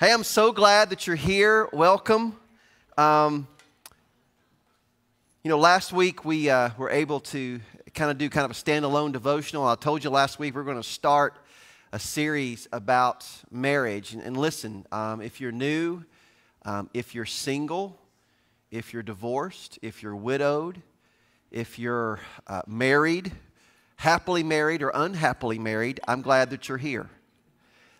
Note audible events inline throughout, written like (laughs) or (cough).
Hey, I'm so glad that you're here. Welcome. Um, you know, last week we uh, were able to kind of do kind of a standalone devotional. I told you last week we're going to start a series about marriage. And, and listen, um, if you're new, um, if you're single, if you're divorced, if you're widowed, if you're uh, married, happily married or unhappily married, I'm glad that you're here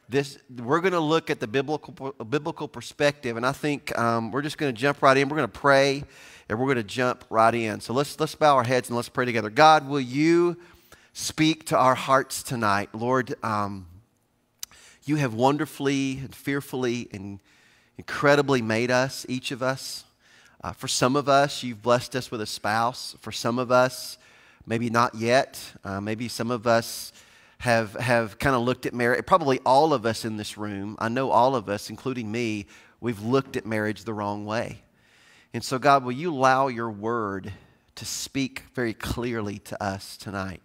this we're going to look at the biblical biblical perspective and i think um, we're just going to jump right in. We're going to pray and we're going to jump right in. So let's let's bow our heads and let's pray together. God will you speak to our hearts tonight? Lord um, you have wonderfully and fearfully and incredibly made us each of us. Uh, for some of us you've blessed us with a spouse. For some of us maybe not yet. Uh, maybe some of us have, have kind of looked at marriage. Probably all of us in this room, I know all of us, including me, we've looked at marriage the wrong way. And so, God, will you allow your word to speak very clearly to us tonight?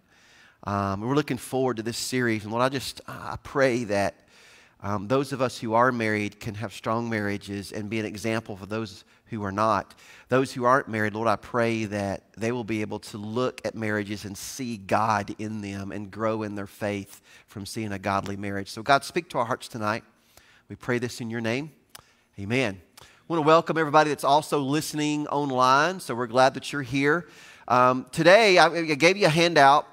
Um, we're looking forward to this series. And Lord, I just I pray that um, those of us who are married can have strong marriages and be an example for those who are not. Those who aren't married, Lord, I pray that they will be able to look at marriages and see God in them and grow in their faith from seeing a godly marriage. So, God, speak to our hearts tonight. We pray this in your name. Amen. I want to welcome everybody that's also listening online. So, we're glad that you're here. Um, today, I gave you a handout.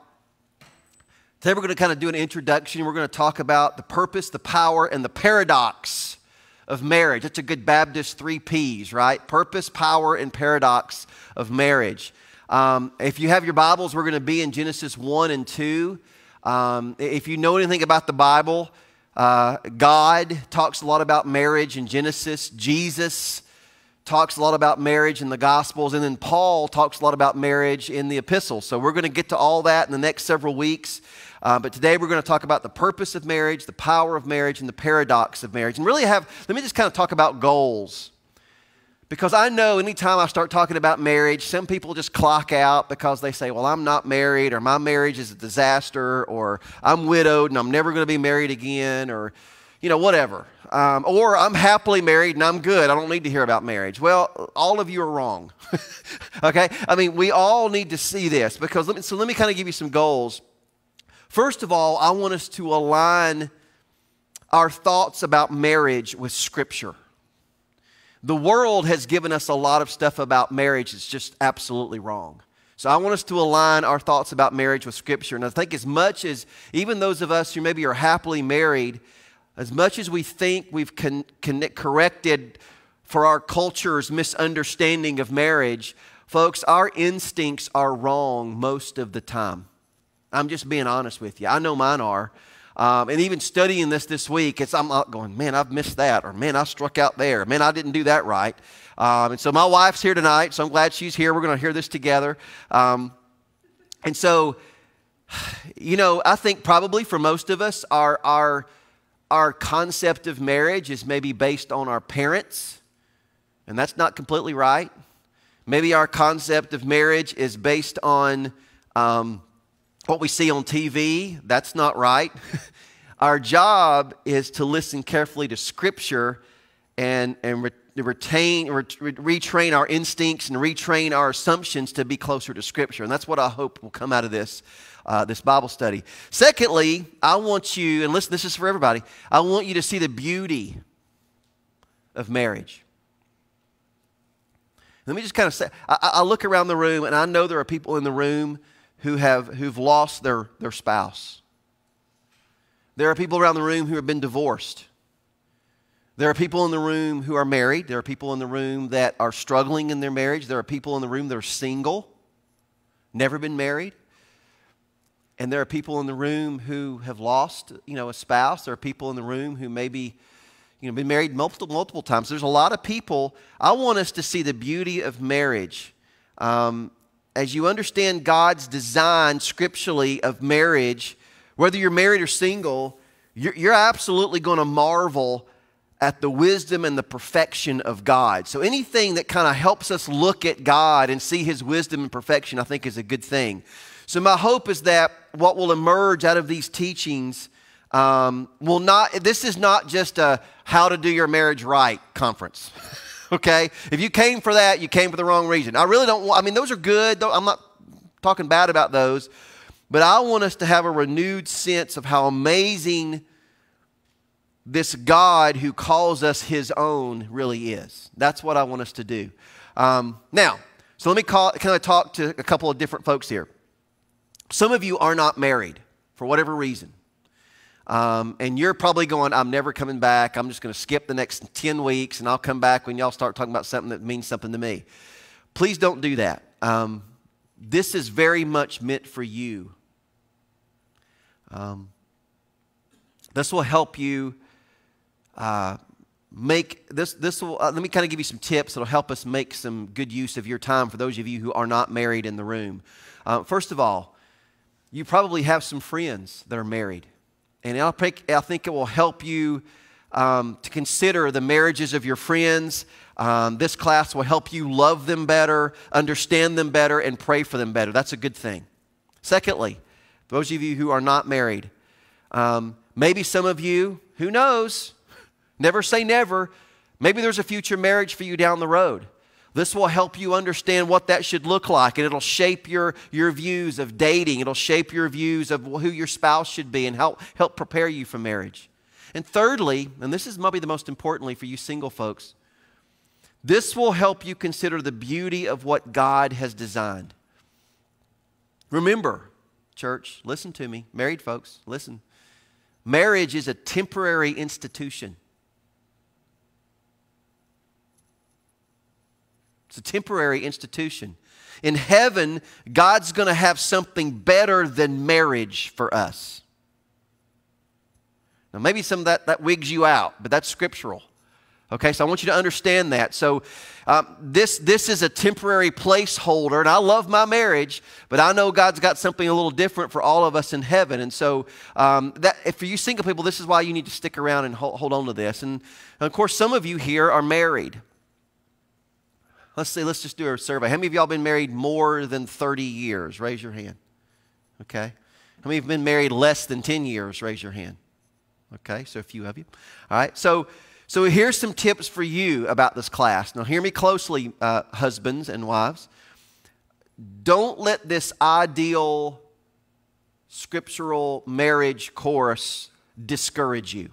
Today, we're going to kind of do an introduction. We're going to talk about the purpose, the power, and the paradox of marriage. That's a good Baptist three P's, right? Purpose, power, and paradox of marriage. Um, if you have your Bibles, we're going to be in Genesis 1 and 2. Um, if you know anything about the Bible, uh, God talks a lot about marriage in Genesis. Jesus talks a lot about marriage in the Gospels. And then Paul talks a lot about marriage in the epistles. So we're going to get to all that in the next several weeks. Uh, but today we're going to talk about the purpose of marriage, the power of marriage, and the paradox of marriage. And really have, let me just kind of talk about goals. Because I know anytime I start talking about marriage, some people just clock out because they say, well, I'm not married, or my marriage is a disaster, or I'm widowed and I'm never going to be married again, or, you know, whatever. Um, or I'm happily married and I'm good. I don't need to hear about marriage. Well, all of you are wrong. (laughs) okay? I mean, we all need to see this because let me, so let me kind of give you some goals First of all, I want us to align our thoughts about marriage with Scripture. The world has given us a lot of stuff about marriage that's just absolutely wrong. So I want us to align our thoughts about marriage with Scripture. And I think as much as even those of us who maybe are happily married, as much as we think we've con- con- corrected for our culture's misunderstanding of marriage, folks, our instincts are wrong most of the time. I'm just being honest with you. I know mine are. Um, and even studying this this week, it's, I'm going, man, I've missed that, or man, I struck out there, man, I didn't do that right. Um, and so my wife's here tonight, so I'm glad she's here. We're going to hear this together. Um, and so, you know, I think probably for most of us, our, our, our concept of marriage is maybe based on our parents, and that's not completely right. Maybe our concept of marriage is based on um, what we see on TV, that's not right. (laughs) Our job is to listen carefully to Scripture and, and re- retain, re- retrain our instincts and retrain our assumptions to be closer to Scripture. And that's what I hope will come out of this, uh, this Bible study. Secondly, I want you, and listen, this is for everybody, I want you to see the beauty of marriage. Let me just kind of say, I, I look around the room and I know there are people in the room who have who've lost their, their spouse. There are people around the room who have been divorced. There are people in the room who are married. There are people in the room that are struggling in their marriage. There are people in the room that are single, never been married. And there are people in the room who have lost, you know, a spouse. There are people in the room who maybe, you know, been married multiple, multiple times. There's a lot of people. I want us to see the beauty of marriage. Um, as you understand God's design scripturally of marriage, whether you're married or single, you're, you're absolutely going to marvel at the wisdom and the perfection of God. So anything that kind of helps us look at God and see his wisdom and perfection, I think is a good thing. So my hope is that what will emerge out of these teachings um, will not, this is not just a how to do your marriage right conference. (laughs) okay? If you came for that, you came for the wrong reason. I really don't want, I mean, those are good. I'm not talking bad about those. But I want us to have a renewed sense of how amazing this God who calls us his own really is. That's what I want us to do. Um, now, so let me call, kind of talk to a couple of different folks here. Some of you are not married for whatever reason. Um, and you're probably going, I'm never coming back. I'm just going to skip the next 10 weeks and I'll come back when y'all start talking about something that means something to me. Please don't do that. Um, this is very much meant for you. Um, this will help you uh, make this. This will uh, let me kind of give you some tips that'll help us make some good use of your time for those of you who are not married in the room. Uh, first of all, you probably have some friends that are married. And I think, it will help you um, to consider the marriages of your friends. Um, this class will help you love them better, understand them better, and pray for them better. That's a good thing. Secondly, those of you who are not married, um, maybe some of you, who knows, never say never, maybe there's a future marriage for you down the road. This will help you understand what that should look like, and it'll shape your, your views of dating. It'll shape your views of who your spouse should be and help, help prepare you for marriage. And thirdly, and this is maybe the most importantly for you single folks, this will help you consider the beauty of what God has designed. Remember, church, listen to me. Married folks, listen. Marriage is a temporary institution. It's a temporary institution. In heaven, God's going to have something better than marriage for us. Now, maybe some of that, that wigs you out, but that's scriptural. Okay, so I want you to understand that. So, um, this, this is a temporary placeholder, and I love my marriage, but I know God's got something a little different for all of us in heaven. And so, um, that, for you single people, this is why you need to stick around and hold, hold on to this. And, and of course, some of you here are married. Let's say, let's just do a survey. How many of y'all been married more than 30 years? Raise your hand. Okay. How many have been married less than 10 years? Raise your hand. Okay, so a few of you. All right, so so here's some tips for you about this class. Now, hear me closely, uh, husbands and wives. Don't let this ideal scriptural marriage course discourage you.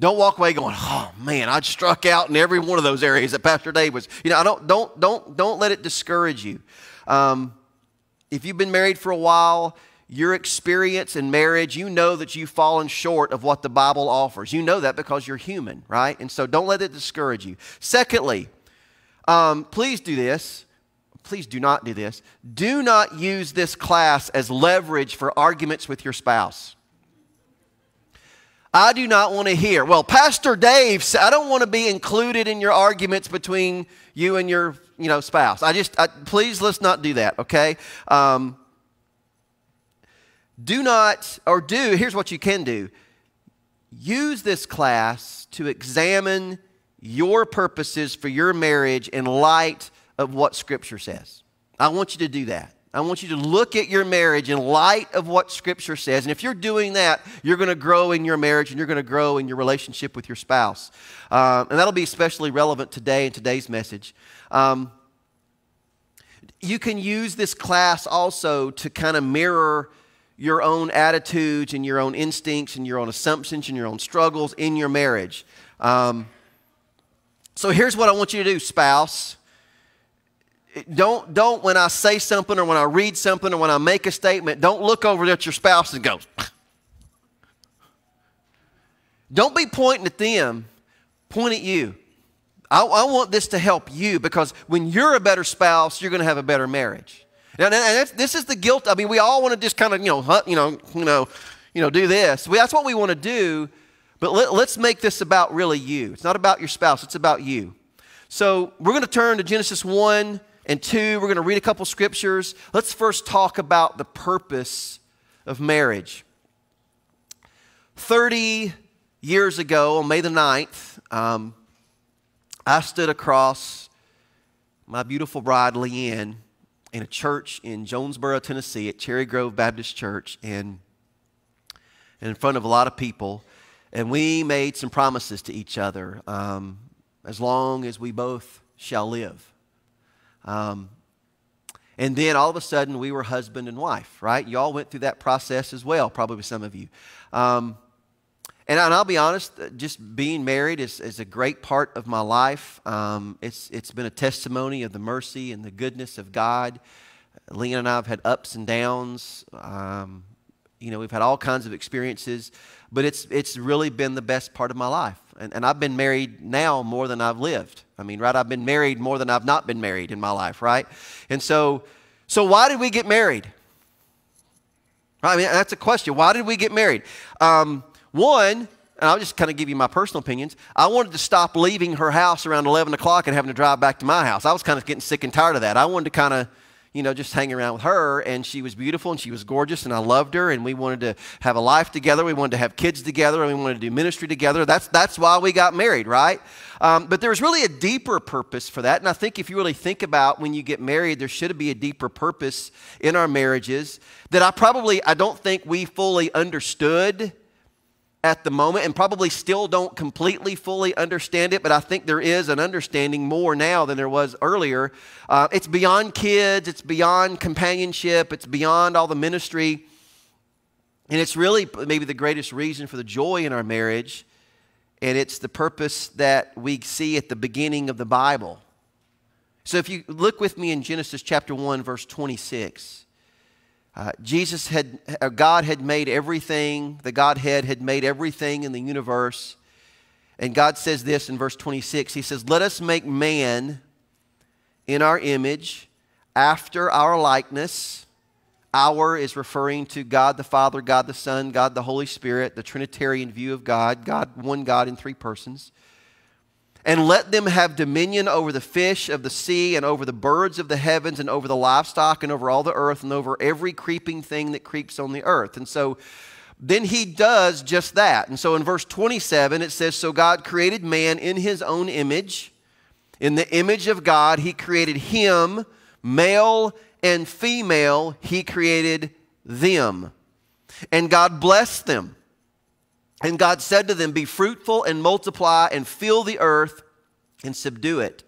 Don't walk away going, "Oh man, I struck out in every one of those areas that Pastor Dave was." You know, I don't don't don't don't let it discourage you. Um, if you've been married for a while, your experience in marriage, you know that you've fallen short of what the Bible offers. You know that because you're human, right? And so don't let it discourage you. Secondly, um, please do this. Please do not do this. Do not use this class as leverage for arguments with your spouse. I do not want to hear, well, Pastor Dave, I don't want to be included in your arguments between you and your you know, spouse. I just, I, please let's not do that, okay? Um, do not, or do, here's what you can do use this class to examine your purposes for your marriage in light of what Scripture says. I want you to do that. I want you to look at your marriage in light of what Scripture says. And if you're doing that, you're going to grow in your marriage and you're going to grow in your relationship with your spouse. Uh, and that'll be especially relevant today in today's message. Um, you can use this class also to kind of mirror your own attitudes and your own instincts and your own assumptions and your own struggles in your marriage. Um, so here's what I want you to do, spouse don't, don't, when I say something or when I read something or when I make a statement, don't look over at your spouse and go, (laughs) don't be pointing at them, point at you. I, I, want this to help you because when you're a better spouse, you're going to have a better marriage. And, and this is the guilt. I mean, we all want to just kind of, you know, hunt, you know, you know, you know, do this. We, that's what we want to do. But let, let's make this about really you. It's not about your spouse. It's about you. So we're going to turn to Genesis 1 and two, we're going to read a couple scriptures. Let's first talk about the purpose of marriage. 30 years ago, on May the 9th, um, I stood across my beautiful bride, Leanne, in a church in Jonesborough, Tennessee, at Cherry Grove Baptist Church. And, in front of a lot of people, and we made some promises to each other um, as long as we both shall live. Um, and then all of a sudden, we were husband and wife, right? Y'all went through that process as well, probably some of you. Um, and, I'll be honest, uh, just being married is, is a great part of my life. Um, it's, it's been a testimony of the mercy and the goodness of God. Leanne and I have had ups and downs. Um, you know, we've had all kinds of experiences, but it's, it's really been the best part of my life. And, and I've been married now more than I've lived. I mean, right? I've been married more than I've not been married in my life, right? And so, so why did we get married? I mean, that's a question. Why did we get married? Um, one, and I'll just kind of give you my personal opinions. I wanted to stop leaving her house around 11 o'clock and having to drive back to my house. I was kind of getting sick and tired of that. I wanted to kind of you know, just hanging around with her. And she was beautiful and she was gorgeous and I loved her. And we wanted to have a life together. We wanted to have kids together and we wanted to do ministry together. That's, that's why we got married, right? Um, but there was really a deeper purpose for that. And I think if you really think about when you get married, there should be a deeper purpose in our marriages that I probably, I don't think we fully understood at the moment and probably still don't completely fully understand it, but I think there is an understanding more now than there was earlier. Uh, it's beyond kids, it's beyond companionship, it's beyond all the ministry. And it's really maybe the greatest reason for the joy in our marriage. And it's the purpose that we see at the beginning of the Bible. So if you look with me in Genesis chapter 1, verse 26. Uh, Jesus had, uh, God had made everything, the Godhead had made everything in the universe. And God says this in verse 26 He says, Let us make man in our image, after our likeness. Our is referring to God the Father, God the Son, God the Holy Spirit, the Trinitarian view of God, God, one God in three persons and let them have dominion over the fish of the sea and over the birds of the heavens and over the livestock and over all the earth and over every creeping thing that creeps on the earth. And so then he does just that. And so in verse 27, it says, So God created man in his own image. In the image of God, he created him, male and female, he created them. And God blessed them. And God said to them, Be fruitful and multiply and fill the earth and subdue it,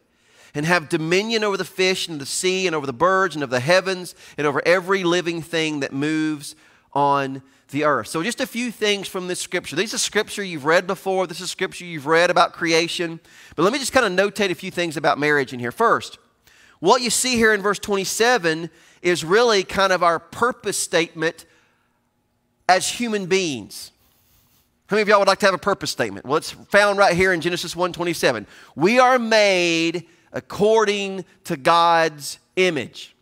and have dominion over the fish and the sea and over the birds and over the heavens and over every living thing that moves on the earth. So, just a few things from this scripture. This is scripture you've read before, this is scripture you've read about creation. But let me just kind of notate a few things about marriage in here. First, what you see here in verse 27 is really kind of our purpose statement as human beings. How many of y'all would like to have a purpose statement? Well, it's found right here in Genesis 1:27. We are made according to God's image.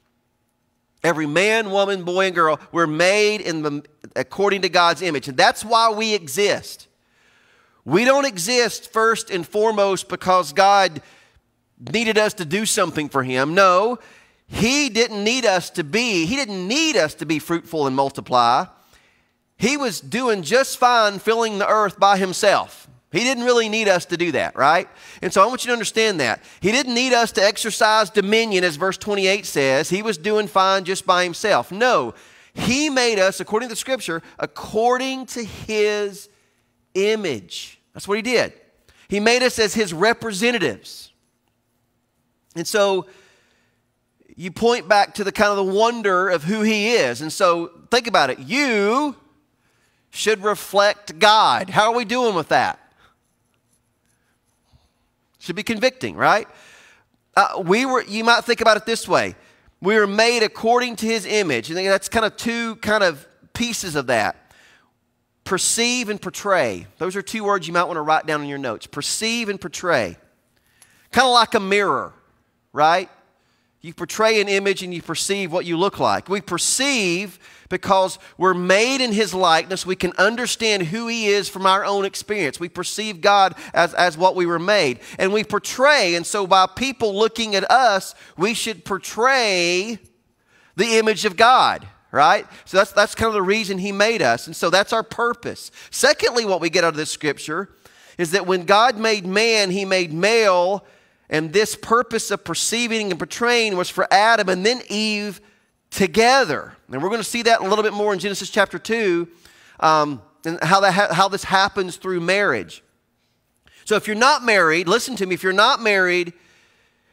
Every man, woman, boy, and girl, we're made in the, according to God's image. And that's why we exist. We don't exist first and foremost because God needed us to do something for Him. No, He didn't need us to be, He didn't need us to be fruitful and multiply. He was doing just fine filling the earth by himself. He didn't really need us to do that, right? And so I want you to understand that. He didn't need us to exercise dominion, as verse 28 says. He was doing fine just by himself. No, he made us, according to the scripture, according to his image. That's what he did. He made us as his representatives. And so you point back to the kind of the wonder of who he is. And so think about it. You should reflect God. How are we doing with that? Should be convicting, right? Uh, we were, you might think about it this way. We were made according to his image. And that's kind of two kind of pieces of that. Perceive and portray. Those are two words you might want to write down in your notes. Perceive and portray. Kind of like a mirror, right? You portray an image and you perceive what you look like. We perceive because we're made in His likeness. We can understand who He is from our own experience. We perceive God as, as what we were made. And we portray, and so by people looking at us, we should portray the image of God right? So that's, that's kind of the reason he made us. And so that's our purpose. Secondly, what we get out of this scripture is that when God made man, he made male and this purpose of perceiving and portraying was for Adam and then Eve together. And we're going to see that a little bit more in Genesis chapter 2. Um, and how, that ha- how this happens through marriage. So if you're not married, listen to me, if you're not married,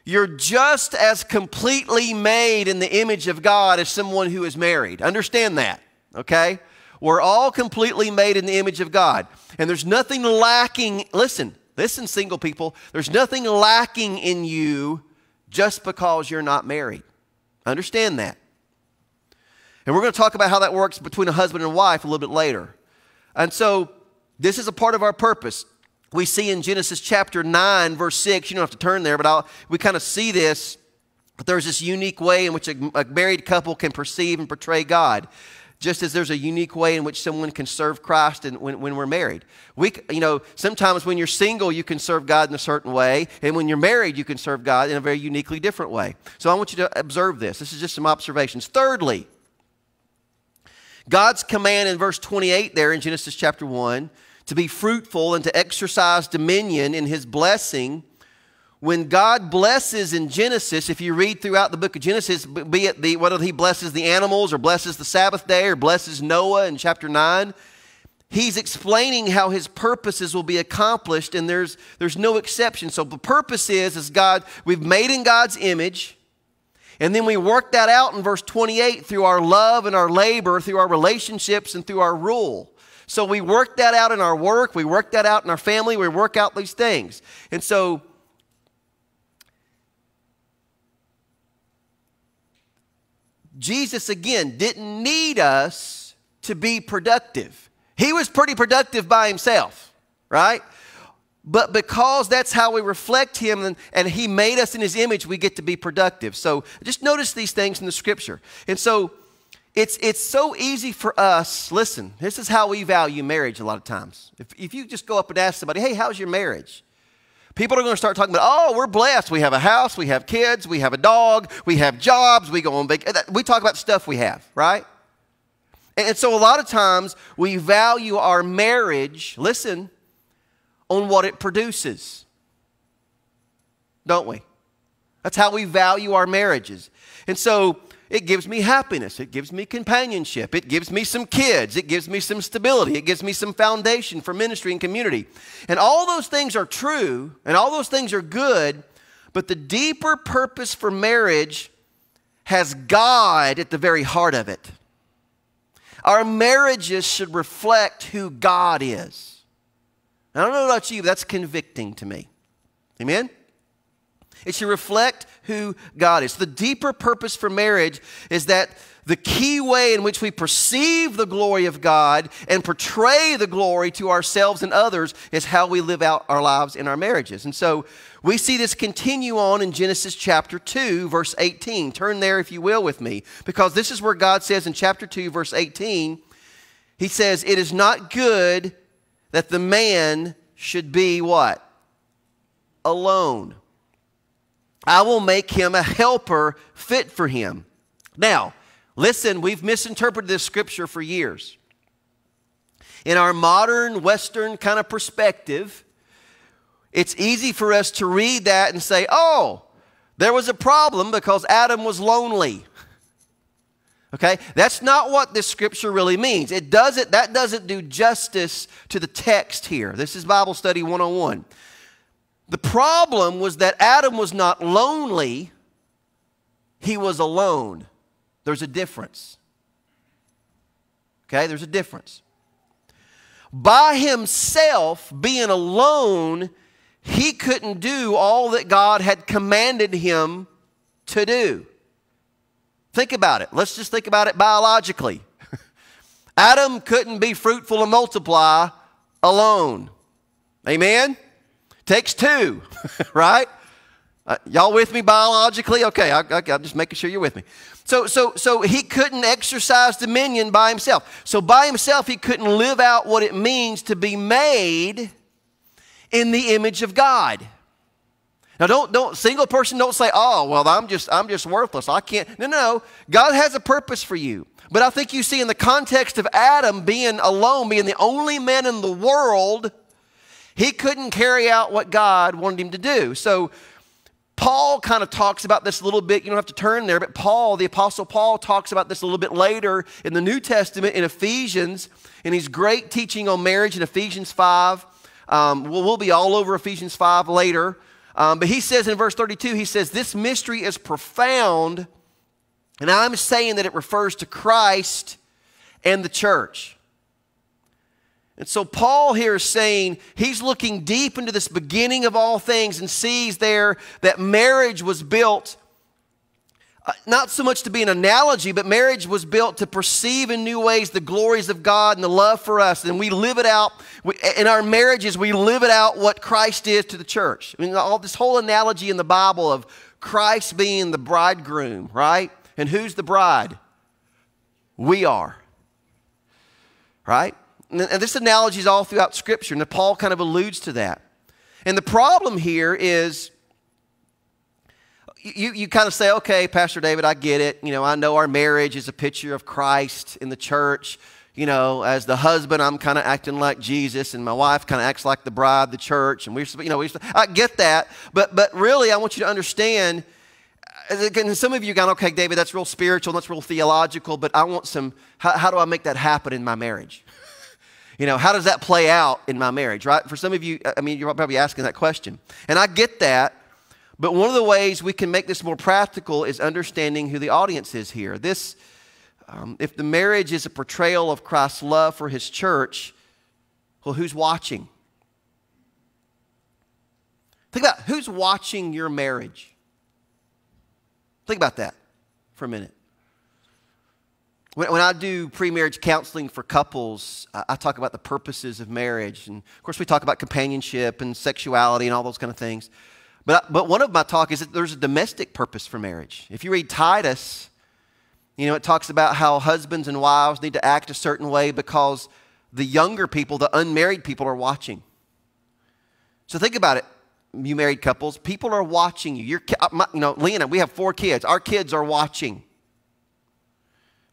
you're just as completely made in the image of God as someone who is married. Understand that, okay? We're all completely made in the image of God. And there's nothing lacking. Listen, listen, single people. There's nothing lacking in you just because you're not married. Understand that. And we're going to talk about how that works between a husband and wife a little bit later. And so, this is a part of our purpose. We see in Genesis chapter 9, verse 6, you don't have to turn there, but I'll, we kind of see this. But there's this unique way in which a, a married couple can perceive and portray God just as there's a unique way in which someone can serve Christ and when, when we're married. We, you know, sometimes when you're single, you can serve God in a certain way, and when you're married, you can serve God in a very uniquely different way. So I want you to observe this. This is just some observations. Thirdly, God's command in verse 28 there in Genesis chapter 1 to be fruitful and to exercise dominion in his blessing when God blesses in Genesis, if you read throughout the book of Genesis, be it the whether he blesses the animals or blesses the Sabbath day or blesses Noah in chapter 9, he's explaining how his purposes will be accomplished, and there's there's no exception. So the purpose is, is God, we've made in God's image, and then we work that out in verse 28 through our love and our labor, through our relationships, and through our rule. So we work that out in our work, we work that out in our family, we work out these things. And so Jesus, again, didn't need us to be productive. He was pretty productive by himself, right? But because that's how we reflect Him and, and, He made us in His image, we get to be productive. So just notice these things in the scripture. And so it's, it's so easy for us. Listen, this is how we value marriage a lot of times. If, if you just go up and ask somebody, hey, how's your marriage? People are going to start talking about, oh, we're blessed. We have a house, we have kids, we have a dog, we have jobs, we go on vacation. We talk about stuff we have, right? And so a lot of times we value our marriage, listen, on what it produces. Don't we? That's how we value our marriages. And so it gives me happiness. It gives me companionship. It gives me some kids. It gives me some stability. It gives me some foundation for ministry and community. And all those things are true and all those things are good, but the deeper purpose for marriage has God at the very heart of it. Our marriages should reflect who God is. I don't know about you, but that's convicting to me. Amen? It should reflect who God is. The deeper purpose for marriage is that the key way in which we perceive the glory of God and portray the glory to ourselves and others is how we live out our lives in our marriages. And so we see this continue on in Genesis chapter 2, verse 18. Turn there, if you will, with me, because this is where God says in chapter 2, verse 18, He says, It is not good that the man should be what? Alone. I will make him a helper fit for him. Now, listen, we've misinterpreted this scripture for years. In our modern Western kind of perspective, it's easy for us to read that and say, oh, there was a problem because Adam was lonely. Okay? That's not what this scripture really means. It doesn't that doesn't do justice to the text here. This is Bible study 101. The problem was that Adam was not lonely, he was alone. There's a difference. Okay, there's a difference. By himself, being alone, he couldn't do all that God had commanded him to do. Think about it. Let's just think about it biologically. (laughs) Adam couldn't be fruitful and multiply alone. Amen? Takes two, (laughs) right? Uh, y'all with me biologically? Okay, I, I, I'm just making sure you're with me. So, so, so he couldn't exercise dominion by himself. So by himself, he couldn't live out what it means to be made in the image of God. Now, don't don't single person don't say, "Oh, well, I'm just I'm just worthless. I can't." No, no. God has a purpose for you. But I think you see in the context of Adam being alone, being the only man in the world he couldn't carry out what God wanted him to do. So Paul kind of talks about this a little bit. You don't have to turn there, but Paul, the Apostle Paul, talks about this a little bit later in the New Testament in Ephesians, and he's great teaching on marriage in Ephesians 5. Um, we'll, we'll, be all over Ephesians 5 later. Um, but he says in verse 32, he says, This mystery is profound, and I'm saying that it refers to Christ and the church. And so Paul here is saying he's looking deep into this beginning of all things and sees there that marriage was built Uh, not so much to be an analogy, but marriage was built to perceive in new ways the glories of God and the love for us. And we live it out we, in our marriages, we live it out what Christ is to the church. I mean, all this whole analogy in the Bible of Christ being the bridegroom, right? And who's the bride? We are. Right? And this analogy is all throughout Scripture, and Paul kind of alludes to that. And the problem here is you, you kind of say, okay, Pastor David, I get it. You know, I know our marriage is a picture of Christ in the church. You know, as the husband, I'm kind of acting like Jesus, and my wife kind of acts like the bride, the church, and we're, you know, we, I get that. But, but really, I want you to understand. Uh, and some of you gone, okay, David, that's real spiritual, that's real theological, but I want some, how, how do I make that happen in my marriage? (laughs) You know, how does that play out in my marriage, right? For some of you, uh, I mean, you're probably asking that question. And I get that, but one of the ways we can make this more practical is understanding who the audience is here. This, um, if the marriage is a portrayal of Christ's love for his church, well, who's watching? Think about who's watching your marriage. Think about that for a minute. When, when I do pre marriage counseling for couples, I, I talk about the purposes of marriage. And of course, we talk about companionship and sexuality and all those kind of things. But, but one of my talk is that there's a domestic purpose for marriage. If you read Titus, you know, it talks about how husbands and wives need to act a certain way because the younger people, the unmarried people, are watching. So think about it, you married couples. People are watching you. You're, uh, you know, Lena, we have four kids. Our kids are watching.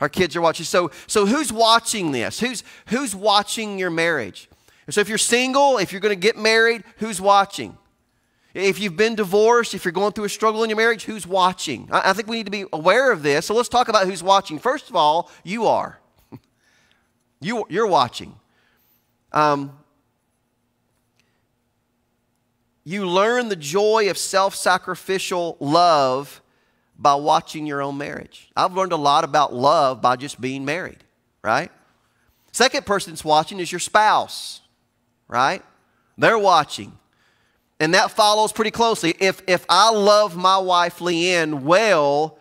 Our kids are watching. So, so who's watching this? Who's, who's watching your marriage? So if you're single, if you're going to get married, who's watching? If you've been divorced, if you're going through a struggle in your marriage, who's watching? I, I think we need to be aware of this. So let's talk about who's watching. First of all, you are. (laughs) you, you're watching. Um, you learn the joy of self sacrificial love by watching your own marriage. I've learned a lot about love by just being married, right? Second person that's watching is your spouse, right? They're watching. And that follows pretty closely. If, if I love my wife, Leanne, well,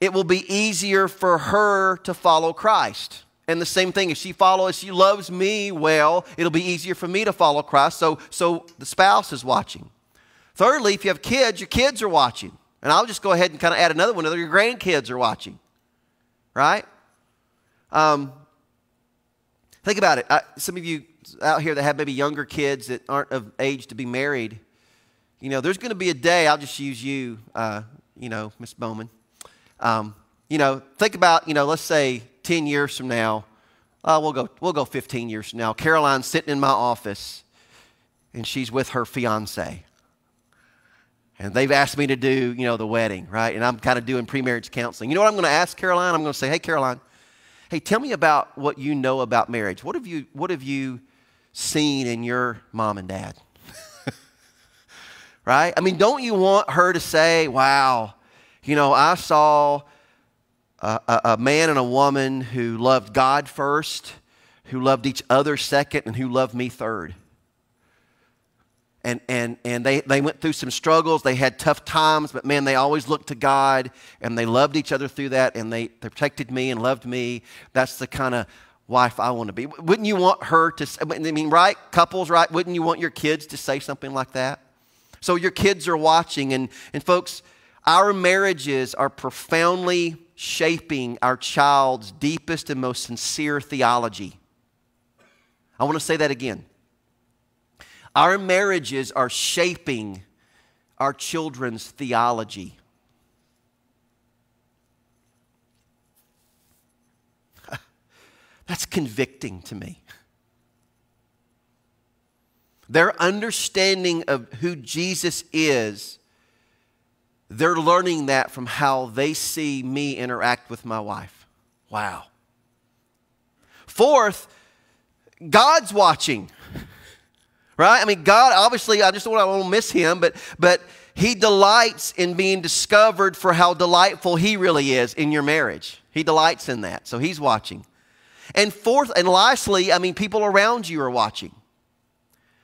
it will be easier for her to follow Christ. And the same thing, if she follows, she loves me well, it'll be easier for me to follow Christ. So, so the spouse is watching. Thirdly, if you have kids, your kids are watching. And I'll just go ahead and kind of add another one. Your grandkids are watching, right? Um, think about it. I, some of you out here that have maybe younger kids that aren't of age to be married, you know, there's going to be a day, I'll just use you, uh, you know, Miss Bowman. Um, you know, think about, you know, let's say 10 years from now, uh, we'll, go, we'll go 15 years from now. Caroline's sitting in my office and she's with her fiance and they've asked me to do, you know, the wedding, right? And I'm kind of doing pre-marriage counseling. You know what I'm going to ask Caroline? I'm going to say, "Hey, Caroline, hey, tell me about what you know about marriage. What have you What have you seen in your mom and dad?" (laughs) right? I mean, don't you want her to say, "Wow, you know, I saw a, a, a man and a woman who loved God first, who loved each other second, and who loved me third." and, and, and they, they went through some struggles. They had tough times, but man, they always looked to God and they loved each other through that and they, they protected me and loved me. That's the kind of wife I want to be. Wouldn't you want her to, I mean, right? Couples, right? Wouldn't you want your kids to say something like that? So your kids are watching, and, and folks, our marriages are profoundly shaping our child's deepest and most sincere theology. I want to say that again. Our marriages are shaping our children's theology. That's convicting to me. Their understanding of who Jesus is they're learning that from how they see me interact with my wife. Wow. Fourth, God's watching. Right? I mean, God, obviously, I just don't want to miss him, but, but he delights in being discovered for how delightful he really is in your marriage. He delights in that. So he's watching. And fourth, and lastly, I mean, people around you are watching.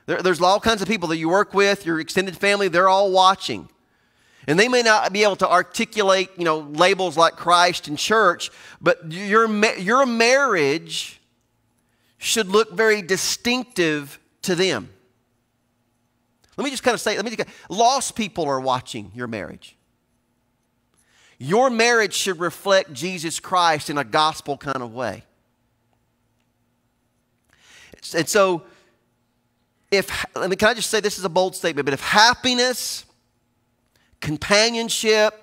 There, there's all kinds of people that you work with, your extended family, they're all watching. And they may not be able to articulate, you know, labels like Christ and church, but your, your marriage should look very distinctive to them. Let me just kind of say, let me just, lost people are watching your marriage. Your marriage should reflect Jesus Christ in a gospel kind of way. And so, if, let me, can I just say this is a bold statement, but if happiness, companionship,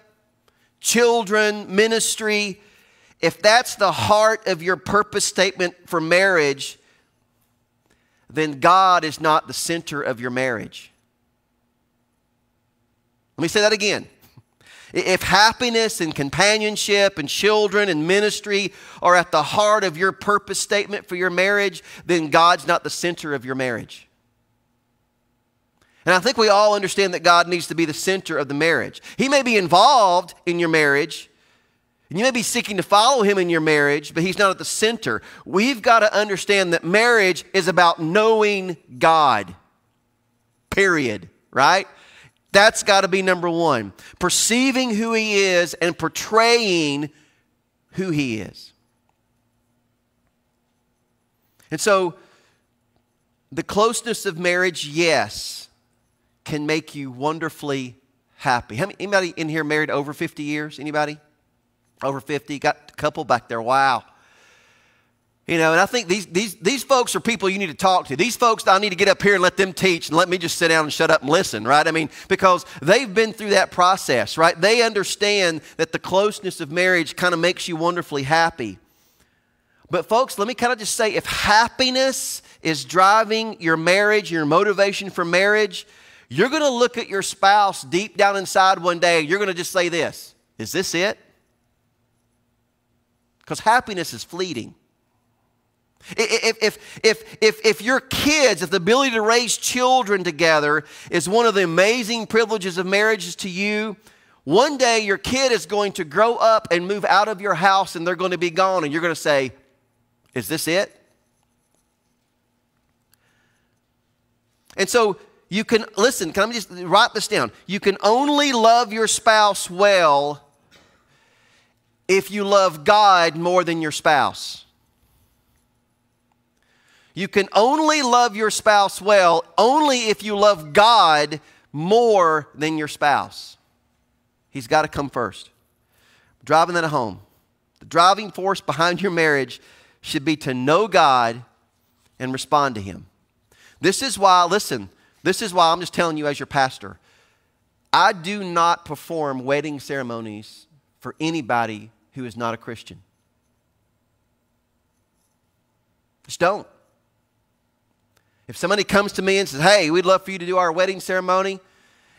children, ministry, if that's the heart of your purpose statement for marriage, then God is not the center of your marriage. Let me say that again. If happiness and companionship and children and ministry are at the heart of your purpose statement for your marriage, then God's not the center of your marriage. And I think we all understand that God needs to be the center of the marriage. He may be involved in your marriage, and you may be seeking to follow Him in your marriage, but He's not at the center. We've got to understand that marriage is about knowing God, period, right? That's got to be number one. Perceiving who He is and portraying who He is. And so, the closeness of marriage, yes, can make you wonderfully happy. Many, anybody in here married over 50 years? Anybody? Over 50? Got a couple back there. Wow. You know, and I think these, these, these folks are people you need to talk to. These folks, I need to get up here and let them teach and let me just sit down and shut up and listen, right? I mean, because they've been through that process, right? They understand that the closeness of marriage kind of makes you wonderfully happy. But, folks, let me kind of just say if happiness is driving your marriage, your motivation for marriage, you're going to look at your spouse deep down inside one day you're going to just say this Is this it? Because happiness is fleeting. If, if, if, if, if your kids, if the ability to raise children together is one of the amazing privileges of marriages to you, one day your kid is going to grow up and move out of your house and they're going to be gone, and you're going to say, Is this it? And so you can, listen, can I just write this down? You can only love your spouse well if you love God more than your spouse. You can only love your spouse well only if you love God more than your spouse. He's got to come first. Driving that home. The driving force behind your marriage should be to know God and respond to Him. This is why, listen, this is why I'm just telling you as your pastor. I do not perform wedding ceremonies for anybody who is not a Christian. Just don't. If somebody comes to me and says, Hey, we'd love for you to do our wedding ceremony,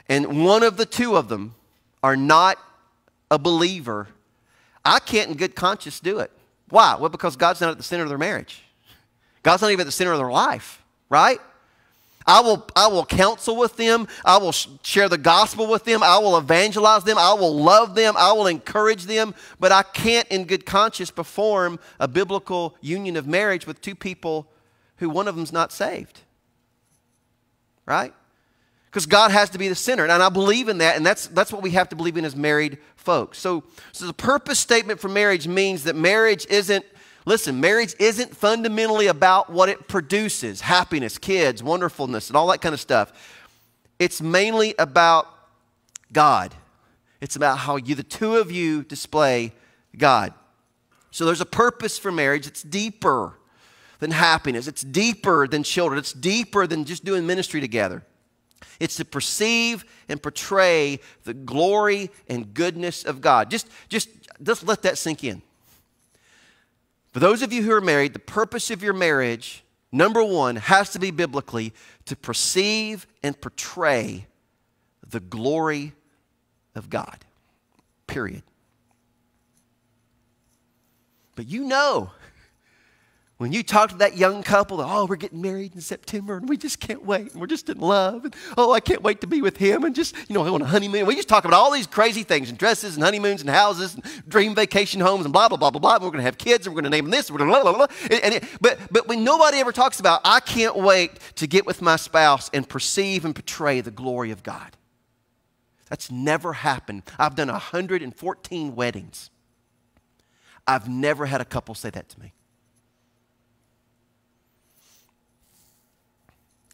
and one of the two of them are not a believer, I can't in good conscience do it. Why? Well, because God's not at the center of their marriage. God's not even at the center of their life, right? I will, I will counsel with them. I will sh- share the gospel with them. I will evangelize them. I will love them. I will encourage them. But I can't, in good conscience, perform a biblical union of marriage with two people who one of them's not saved. Right? Because God has to be the center. And I believe in that, and that's, that's what we have to believe in as married folks. So, so the purpose statement for marriage means that marriage isn't, listen, marriage isn't fundamentally about what it produces happiness, kids, wonderfulness, and all that kind of stuff. It's mainly about God. It's about how you, the two of you, display God. So there's a purpose for marriage. It's deeper than happiness. It's deeper than children. It's deeper than just doing ministry together. It's to perceive and portray the glory and goodness of God. Just, just, just let that sink in. For those of you who are married, the purpose of your marriage, number one, has to be biblically to perceive and portray the glory of God. Period. But you know, when you talk to that young couple, oh, we're getting married in September and we just can't wait and we're just in love and oh, I can't wait to be with him and just, you know, I want a honeymoon. We just talk about all these crazy things and dresses and honeymoons and houses and dream vacation homes and blah, blah, blah, blah, blah. And we're going to have kids and we're going to name them this. We're going to blah, blah, blah. And, and it, but, but when nobody ever talks about, I can't wait to get with my spouse and perceive and portray the glory of God. That's never happened. I've done 114 weddings. I've never had a couple say that to me.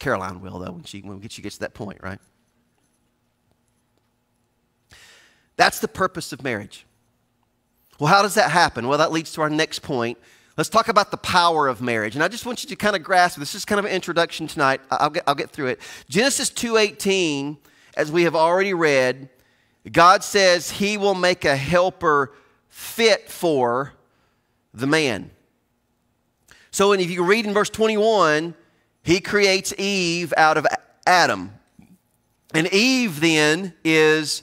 Caroline will, though, when she, when she gets to that point, right? That's the purpose of marriage. Well, how does that happen? Well, that leads to our next point. Let's talk about the power of marriage. And I just want you to kind of grasp this is kind of an introduction tonight. I'll get, I'll get through it. Genesis 2:18, as we have already read, God says he will make a helper fit for the man. So and if you read in verse 21, he creates Eve out of Adam. And Eve then is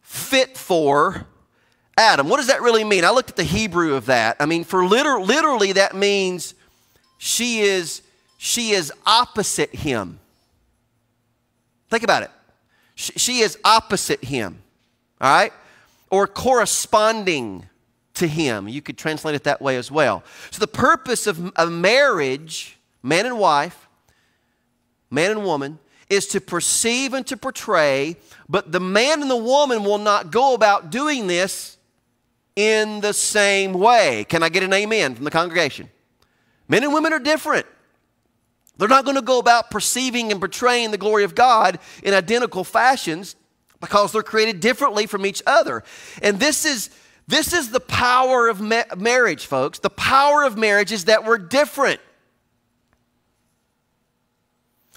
fit for Adam. What does that really mean? I looked at the Hebrew of that. I mean, for liter- literally, that means she is, she is opposite him. Think about it. She, she is opposite him, all right? Or corresponding to him. You could translate it that way as well. So, the purpose of, a marriage, man and wife, man and woman, is to perceive and to portray, but the man and the woman will not go about doing this in the same way. Can I get an amen from the congregation? Men and women are different. They're not going to go about perceiving and portraying the glory of God in identical fashions because they're created differently from each other. And this is this is the power of ma- marriage, folks. The power of marriage is that we're different.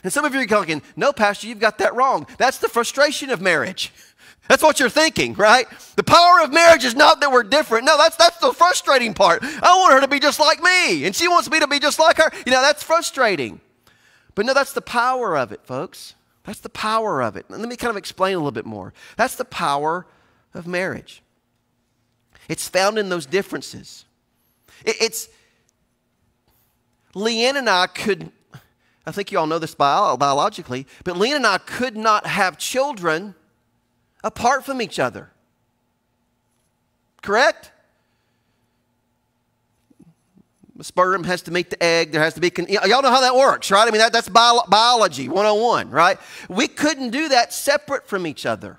And some of you are going, no, Pastor, you've got that wrong. That's the frustration of marriage. (laughs) That's what you're thinking, right? The power of marriage is not that we're different. No, that's, that's the frustrating part. I want her to be just like me, and she wants me to be just like her. You know, that's frustrating. But no, that's the power of it, folks. That's the power of it. Let me kind of explain a little bit more. That's the power of marriage. It's found in those differences. It, it's, Leanne and I could I think you all know this bio- biologically, but Leanne and I could not have children apart from each other. Correct? The sperm has to meet the egg. There has to be, con- y'all know how that works, right? I mean, that, that's bio- biology 101, right? We couldn't do that separate from each other.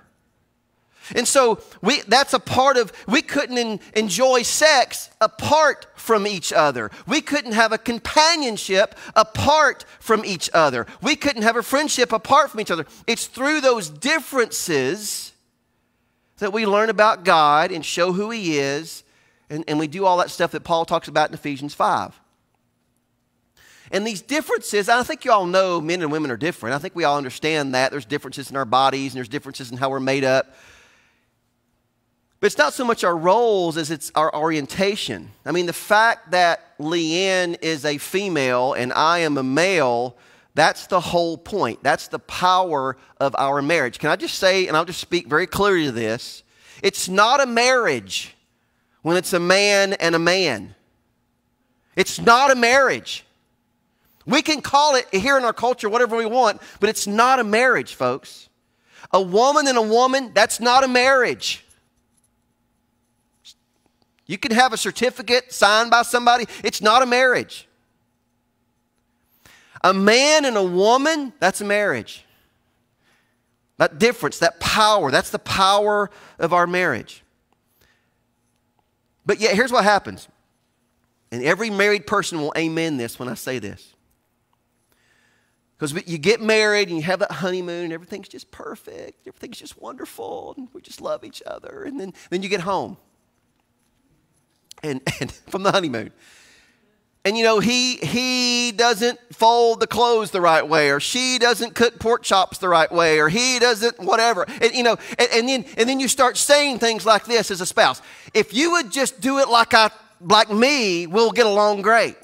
And so we, that's a part of, we couldn't enjoy sex apart from each other. We couldn't have a companionship apart from each other. We couldn't have a friendship apart from each other. It's through those differences that we learn about God and show who He is, and, and we do all that stuff that Paul talks about in Ephesians 5. And these differences, I think you all know men and women are different. I think we all understand that. There's differences in our bodies and there's differences in how we're made up. But it's not so much our roles as it's our orientation. I mean, the fact that Leanne is a female and I am a male, that's the whole point. That's the power of our marriage. Can I just say, and I'll just speak very clearly to this it's not a marriage when it's a man and a man. It's not a marriage. We can call it here in our culture whatever we want, but it's not a marriage, folks. A woman and a woman, that's not a marriage. You can have a certificate signed by somebody, it's not a marriage. A man and a woman, that's a marriage. That difference, that power, that's the power of our marriage. But yet, here's what happens. And every married person will amen this when I say this. Because you get married and you have that honeymoon and everything's just perfect, everything's just wonderful, and we just love each other. And then, then you get home and, and (laughs) from the honeymoon. And you know, he he doesn't fold the clothes the right way, or she doesn't cook pork chops the right way, or he doesn't whatever. And you know, and, and then and then you start saying things like this as a spouse. If you would just do it like I like me, we'll get along great.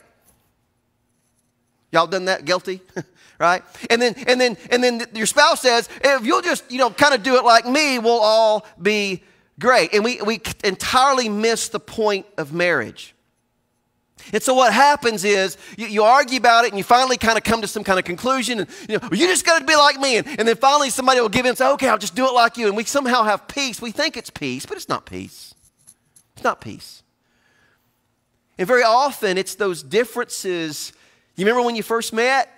Y'all done that? Guilty? (laughs) right? And then and then and then your spouse says, if you'll just, you know, kind of do it like me, we'll all be great. And we, we entirely miss the point of marriage. And so what happens is you, you, argue about it and you finally kind of come to some kind of conclusion and you know, you just got to be like me. And, and then finally somebody will give in and say, okay, I'll just do it like you. And we somehow have peace. We think it's peace, but it's not peace. It's not peace. And very often it's those differences. You remember when you first met?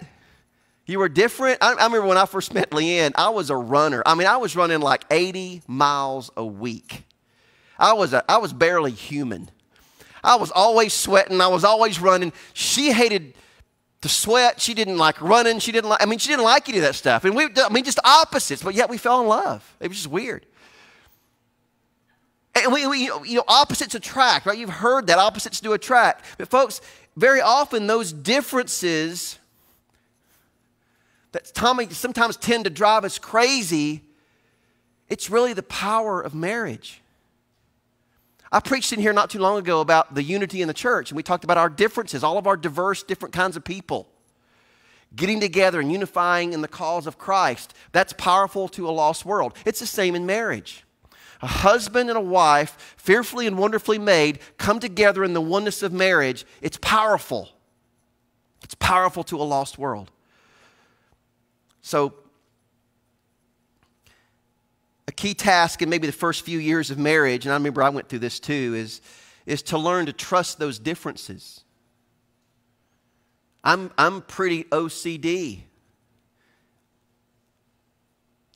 You were different. I, I, remember when I first met Leanne, I was a runner. I mean, I was running like 80 miles a week. I was, a, I was barely human. I was always sweating. I was always running. She hated to sweat. She didn't like running. She didn't like, I mean, she didn't like any of that stuff. And we, I mean, just opposites, but yet we fell in love. It was just weird. And we, we you know, opposites attract, right? You've heard that opposites do attract. But folks, very often those differences that Tommy sometimes tend to drive us crazy, it's really the power of marriage. I preached in here not too long ago about the unity in the church, and we talked about our differences, all of our diverse, different kinds of people getting together and unifying in the cause of Christ. That's powerful to a lost world. It's the same in marriage. A husband and a wife, fearfully and wonderfully made, come together in the oneness of marriage. It's powerful. It's powerful to a lost world. So, a key task in maybe the first few years of marriage, and I remember I went through this too, is, is to learn to trust those differences. I'm, I'm pretty OCD.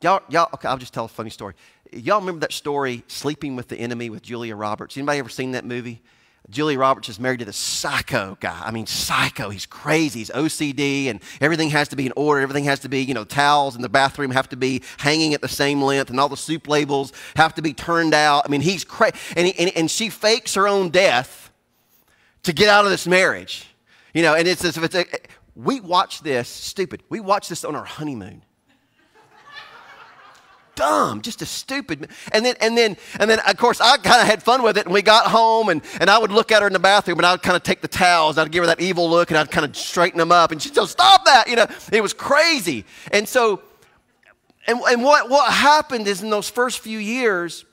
Y'all, y'all, okay, I'll just tell a funny story. Y'all remember that story, Sleeping with the Enemy with Julia Roberts? Anybody ever seen that movie? Julia Roberts is married to this psycho guy. I mean, psycho. He's crazy. He's OCD, and everything has to be in order. Everything has to be, you know, towels in the bathroom have to be hanging at the same length, and all the soup labels have to be turned out. I mean, he's crazy. And, he, and, and, she fakes her own death to get out of this marriage. You know, and it's, as if it's a, we watch this, stupid, we watch this on our honeymoon dumb, just a stupid. And then, and then, and then, of course, I kind of had fun with it. And we got home, and, and I would look at her in the bathroom, and I'd kind of take the towels, I'd give her that evil look, and I'd kind of straighten them up, and she'd go, "Stop that!" You know, it was crazy. And so, and, and what what happened is in those first few years,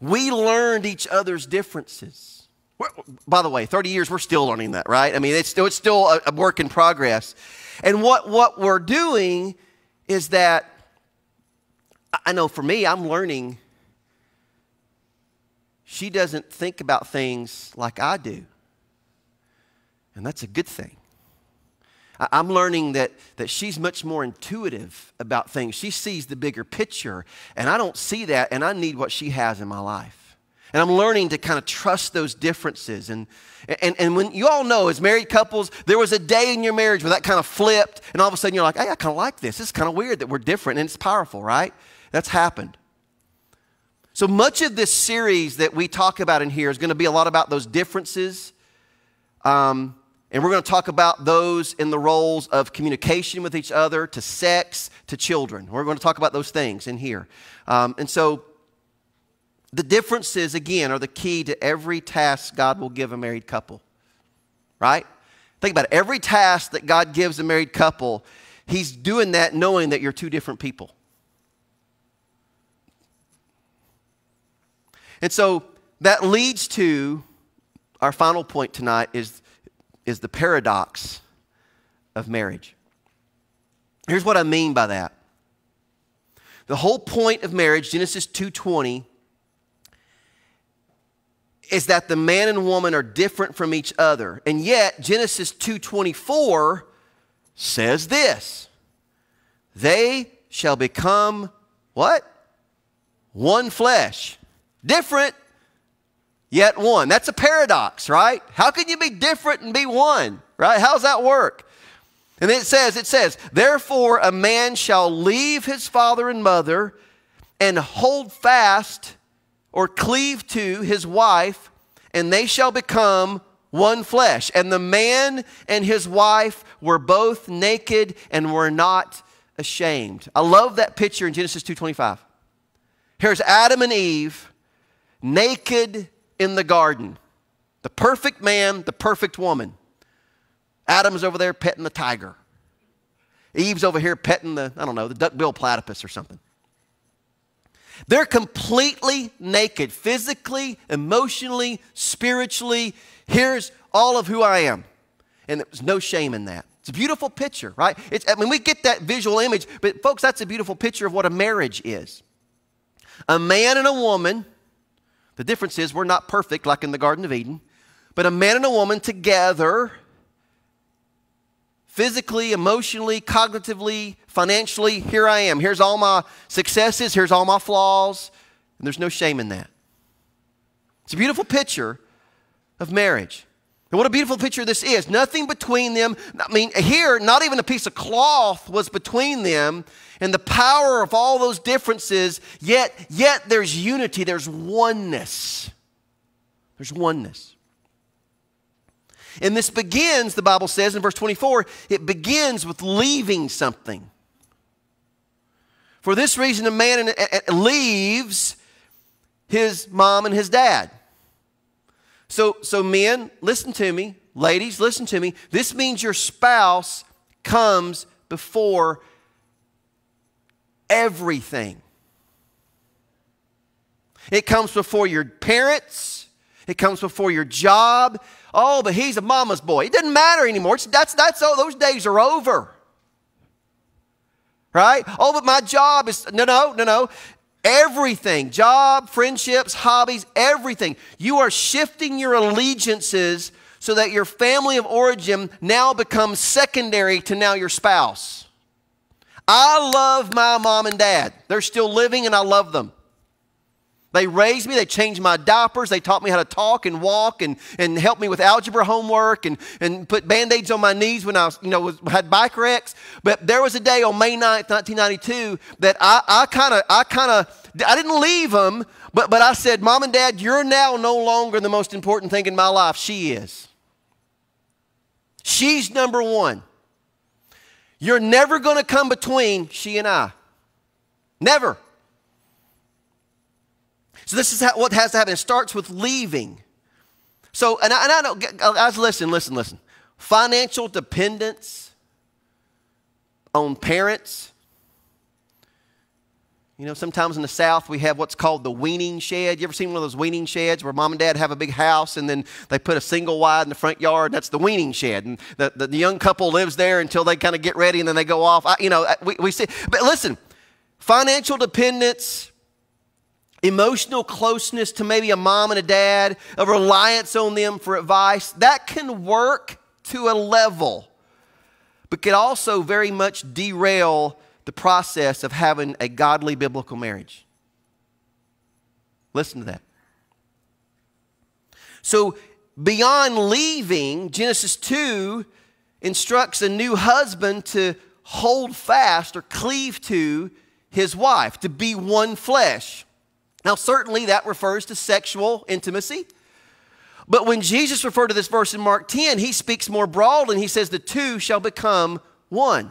we learned each other's differences. We're, by the way, 30 years, we're still learning that, right? I mean, it's still, it's still a, a work in progress. And what, what we're doing is that I know for me, I'm learning she doesn't think about things like I do. And that's a good thing. I'm learning that, that she's much more intuitive about things. She sees the bigger picture, and I don't see that, and I need what she has in my life. And I'm learning to kind of trust those differences. And, and, and when you all know, as married couples, there was a day in your marriage where that kind of flipped, and all of a sudden you're like, hey, I kind of like this. It's kind of weird that we're different, and it's powerful, right? That's happened. So much of this series that we talk about in here is going to be a lot about those differences. Um, and we're going to talk about those in the roles of communication with each other, to sex, to children. We're going to talk about those things in here. Um, and so the differences, again, are the key to every task God will give a married couple. Right? Think about it. Every task that God gives a married couple, He's doing that knowing that you're two different people. And so that leads to our final point tonight is, is the paradox of marriage. Here's what I mean by that. The whole point of marriage, Genesis 2:20, is that the man and woman are different from each other. And yet Genesis 2:24 says this. They shall become what? One flesh. Different, yet one. That's a paradox, right? How can you be different and be one, right? How's that work? And it says, it says, therefore a man shall leave his father and mother and hold fast or cleave to his wife, and they shall become one flesh. And the man and his wife were both naked and were not ashamed. I love that picture in Genesis 2:25. Here's Adam and Eve naked in the garden. The perfect man, the perfect woman. Adam's over there petting the tiger. Eve's over here petting the, I don't know, the duck-billed platypus or something. They're completely naked, physically, emotionally, spiritually. Here's all of who I am. And there's no shame in that. It's a beautiful picture, right? It's, I mean, we get that visual image, but folks, that's a beautiful picture of what a marriage is. A man and a woman, the difference is we're not perfect like in the Garden of Eden, but a man and a woman together, physically, emotionally, cognitively, financially, here I am. Here's all my successes, here's all my flaws, and there's no shame in that. It's a beautiful picture of marriage. And what a beautiful picture this is. Nothing between them. I mean, here, not even a piece of cloth was between them. And the power of all those differences, yet, yet there's unity, there's oneness. There's oneness. And this begins, the Bible says in verse 24, it begins with leaving something. For this reason, a man leaves his mom and his dad. So, so men, listen to me. Ladies, listen to me. This means your spouse comes before everything. It comes before your parents. It comes before your job. Oh, but he's a mama's boy. It doesn't matter anymore. It's, that's, that's, oh, those days are over. Right? Oh, but my job is, no, no, no, no. Everything job, friendships, hobbies, everything. You are shifting your allegiances so that your family of origin now becomes secondary to now your spouse. I love my mom and dad. They're still living and I love them. They raised me, they changed my diapers, they taught me how to talk and walk and, and helped me with algebra homework and, and put band-aids on my knees when I was, you know, was, had bike wrecks. But there was a day on May 9th, 1992 that I kind of, I kind of, I didn't leave them, but, but I said, Mom and Dad, you're now no longer the most important thing in my life. She is. She's number one. You're never going to come between she and I. Never. So this is how, what has to happen. It starts with leaving. So, and I, and I know, oh, guys, listen, listen, listen. Financial dependence on parents. You know, sometimes in the South we have what's called the weaning shed. You ever seen one of those weaning sheds where mom and dad have a big house and then they put a single wide in the front yard? That's the weaning shed. And the, the, the young couple lives there until they kind of get ready and then they go off. I, you know, we, we see. But listen, financial dependence, emotional closeness to maybe a mom and a dad, a reliance on them for advice, that can work to a level, but can also very much derail the process of having a godly biblical marriage. Listen to that. So, beyond leaving, Genesis 2 instructs a new husband to hold fast or cleave to his wife, to be one flesh. Now, certainly that refers to sexual intimacy. But when Jesus referred to this verse in Mark 10, he speaks more broadly and he says, The two shall become one.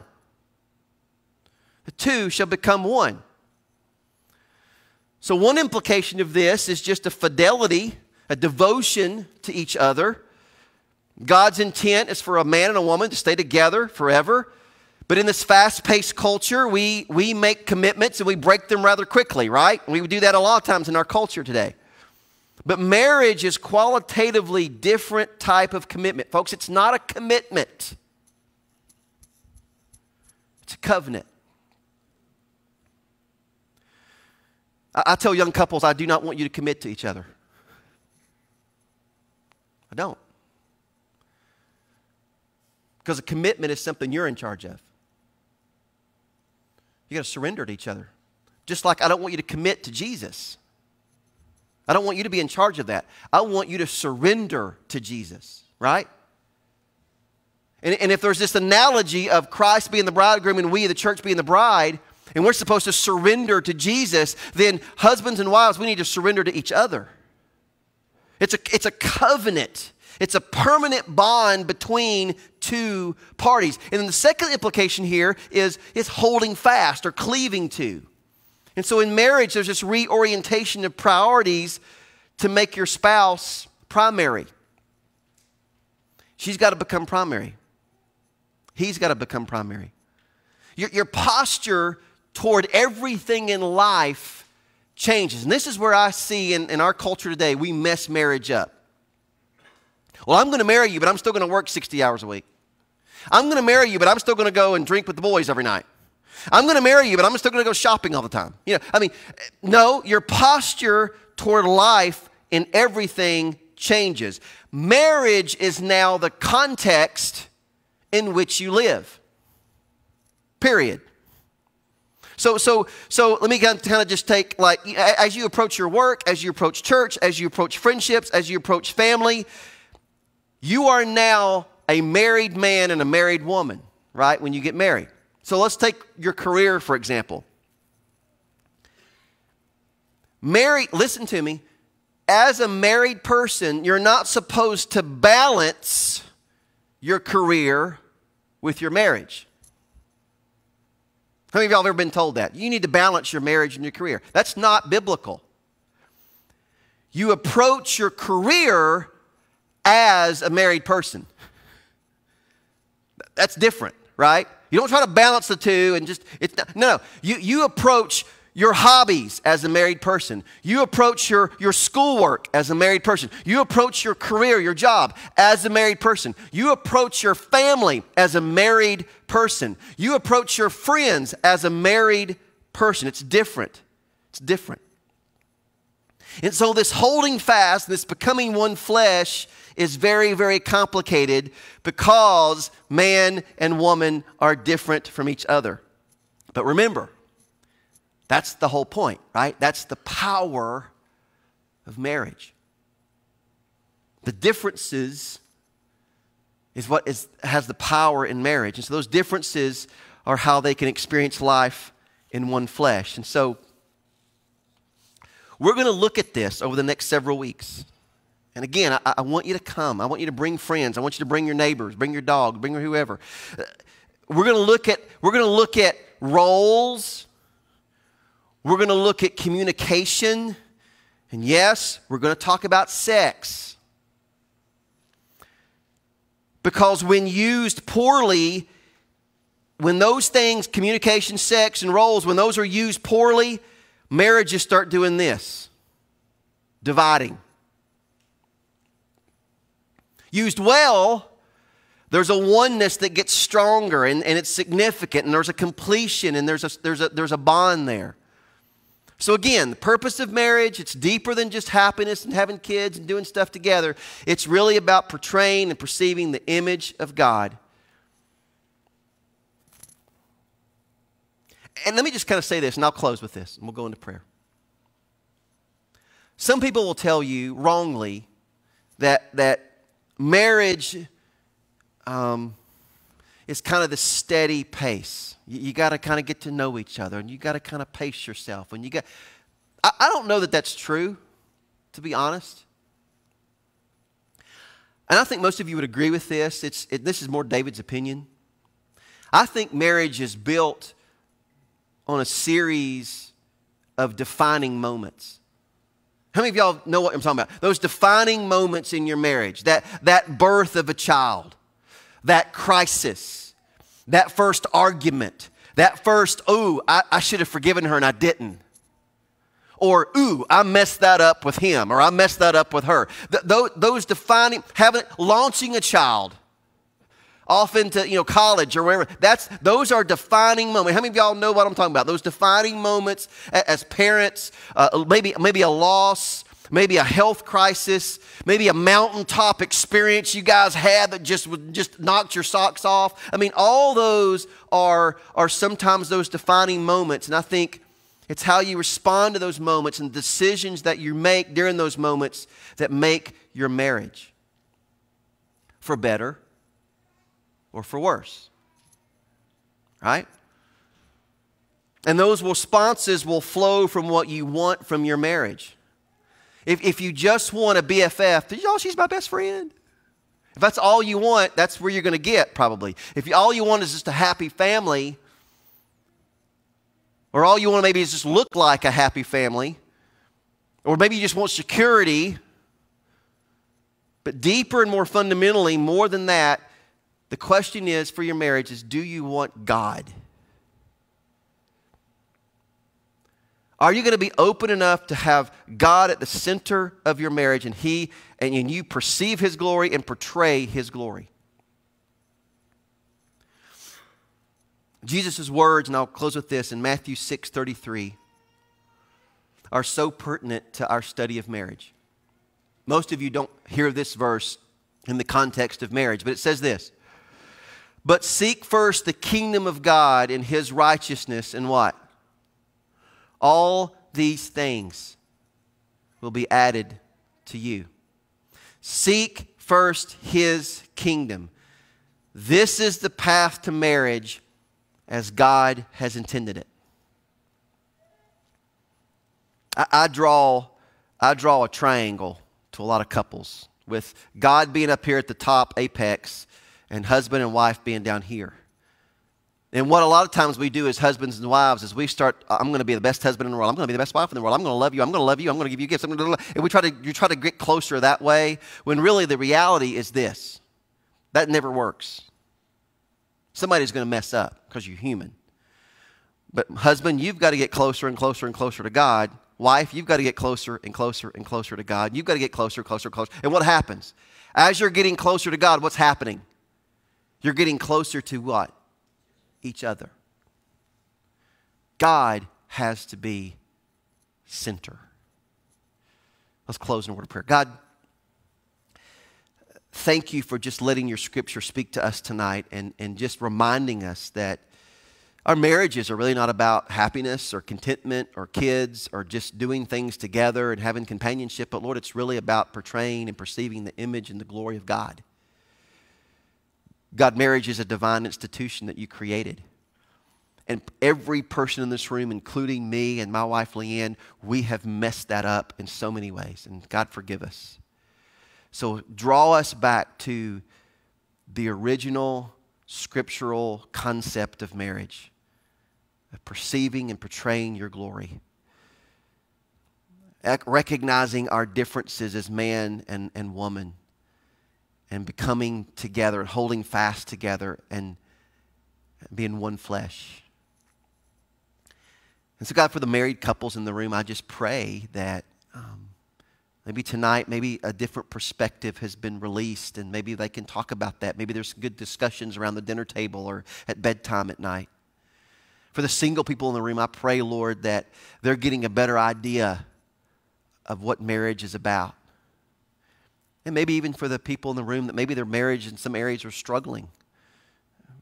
The two shall become one. So, one implication of this is just a fidelity, a devotion to each other. God's intent is for a man and a woman to stay together forever. But in this fast paced culture, we, we make commitments and we break them rather quickly, right? We do that a lot of times in our culture today. But marriage is qualitatively different type of commitment. Folks, it's not a commitment. It's a covenant. I, I tell young couples, I do not want you to commit to each other. I don't. Because a commitment is something you're in charge of. You got to surrender to each other. Just like I don't want you to commit to Jesus. I don't want you to be in charge of that. I want you to surrender to Jesus, right? And, and if there's this analogy of Christ being the bridegroom and we, the church, being the bride, and we're supposed to surrender to Jesus, then husbands and wives, we need to surrender to each other. It's a, it's a covenant. It's a permanent bond between two parties. And then the second implication here is it's holding fast or cleaving to. And so in marriage, there's this reorientation of priorities to make your spouse primary. She's got to become primary. He's got to become primary. Your, your posture toward everything in life changes. And this is where I see in, in our culture today, we mess marriage up. Well, I'm going to marry you, but I'm still going to work 60 hours a week. I'm going to marry you, but I'm still going to go and drink with the boys every night. I'm going to marry you, but I'm still going to go shopping all the time. You know, I mean, eh, no, your posture toward life in everything changes. Marriage is now the context in which you live. Period. So, so, so let me kind of just take like as you approach your work, as you approach church, as you approach friendships, as you approach family, you are now a married man and a married woman, right? When you get married. So let's take your career, for example. Married, listen to me. As a married person, you're not supposed to balance your career with your marriage. How many of y'all have ever been told that? You need to balance your marriage and your career. That's not biblical. You approach your career as a married person. That's different, right? You don't try to balance the two and just, it's not, no, no. You, you approach your hobbies as a married person. You approach your, your schoolwork as a married person. You approach your career, your job as a married person. You approach your family as a married person. You approach your friends as a married person. It's different. It's different. And so, this holding fast, this becoming one flesh, is very, very complicated because man and woman are different from each other. But remember, that's the whole point, right? That's the power of marriage. The differences is what is, has the power in marriage. And so those differences are how they can experience life in one flesh. And so we're going to look at this over the next several weeks. And again, I, I, want you to come. I want you to bring friends. I want you to bring your neighbors, bring your dog, bring your whoever. Uh, we're going to look at we're going to look at roles. We're going to look at communication. And yes, we're going to talk about sex. Because when used poorly, when those things, communication, sex, and roles, when those are used poorly, marriages start doing this dividing. Used well, there's a oneness that gets stronger and, and it's significant, and there's a completion, and there's a, there's, a, there's a bond there. So, again, the purpose of marriage, it's deeper than just happiness and having kids and doing stuff together. It's really about portraying and perceiving the image of God. And let me just kind of say this, and I'll close with this, and we'll go into prayer. Some people will tell you wrongly that, that marriage um, is kind of the steady pace. You, you got to kind of get to know each other, and you got to kind of pace yourself. And you got, I, I don't know that that's true, to be honest. And I think most of you would agree with this. It's, it, this is more David's opinion. I think marriage is built on a series of defining moments. How many of y'all know what I'm talking about? Those defining moments in your marriage, that, that birth of a child, that crisis, that first argument, that first, ooh, I, I should have forgiven her and I didn't. Or, ooh, I messed that up with him, or I messed that up with her. Th- those, those defining, having, launching a child, off into you know college or wherever. That's those are defining moments. How many of y'all know what I'm talking about? Those defining moments as parents, uh, maybe maybe a loss, maybe a health crisis, maybe a mountaintop experience you guys had that just just knocked your socks off. I mean, all those are are sometimes those defining moments, and I think it's how you respond to those moments and decisions that you make during those moments that make your marriage for better or for worse. Right? And those responses will flow from what you want from your marriage. If, if you just want a BFF, oh, she's my best friend. If that's all you want, that's where you're going to get probably. If you, all you want is just a happy family, or all you want maybe is just look like a happy family, or maybe you just want security, but deeper and more fundamentally, more than that, The question is for your marriage is do you want God? Are you going to be open enough to have God at the center of your marriage and he and you perceive his glory and portray his glory? Jesus' words, and I'll close with this in Matthew 6 33, are so pertinent to our study of marriage. Most of you don't hear this verse in the context of marriage, but it says this But seek first the kingdom of God and his righteousness, and what? All these things will be added to you. Seek first his kingdom. This is the path to marriage as God has intended it. I, I, draw, I draw a triangle to a lot of couples with God being up here at the top apex and husband and wife being down here. And what a lot of times we do as husbands and wives is we start, I'm going to be the best husband in the world. I'm going to be the best wife in the world. I'm going to love you. I'm going to love you. I'm going to give you gifts. And we try to, you try to get closer that way when really the reality is this. That never works. Somebody's going to mess up because you're human. But husband, you've got to get closer and closer and closer to God. Wife, you've got to get closer and closer and closer to God. You've got to get closer, closer, closer. And what happens? As you're getting closer to God, what's happening? You're getting closer to what? Each other. God has to be center. Let's close in a word of prayer. God, thank you for just letting your scripture speak to us tonight and, and just reminding us that our marriages are really not about happiness or contentment or kids or just doing things together and having companionship, but Lord, it's really about portraying and perceiving the image and the glory of God. God, marriage is a divine institution that you created. And every person in this room, including me and my wife Leanne, we have messed that up in so many ways. And God, forgive us. So draw us back to the original scriptural concept of marriage, of perceiving and portraying your glory, recognizing our differences as man and, and woman, and becoming together and holding fast together and being one flesh. And so, God, for the married couples in the room, I just pray that um, Maybe tonight, maybe a different perspective has been released, and maybe they can talk about that. Maybe there's good discussions around the dinner table or at bedtime at night. For the single people in the room, I pray, Lord, that they're getting a better idea of what marriage is about. And maybe even for the people in the room that maybe their marriage in some areas are struggling.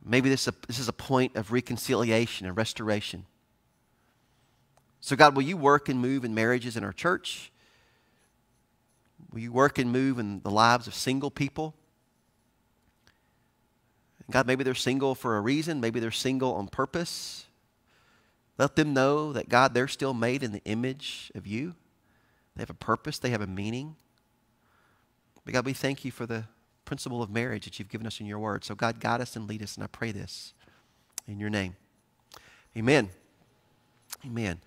Maybe this this is a point of reconciliation and restoration. So, God, will you work and move in marriages in our church? Will you work and move in the lives of single people? God, maybe they're single for a reason, maybe they're single on purpose. Let them know that, God, they're still made in the image of you. They have a purpose, they have a meaning. But God, we thank you for the principle of marriage that you've given us in your word. So, God, guide us and lead us, and I pray this in your name. Amen. Amen.